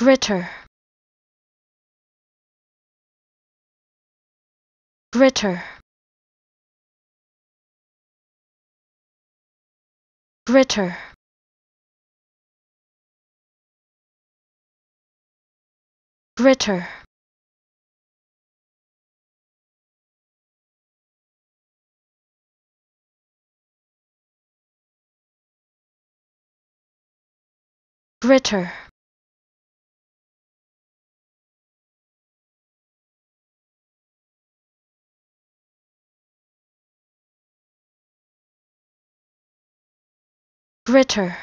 Gritter. Gritter. Gritter. Gritter. Gritter. Gritter.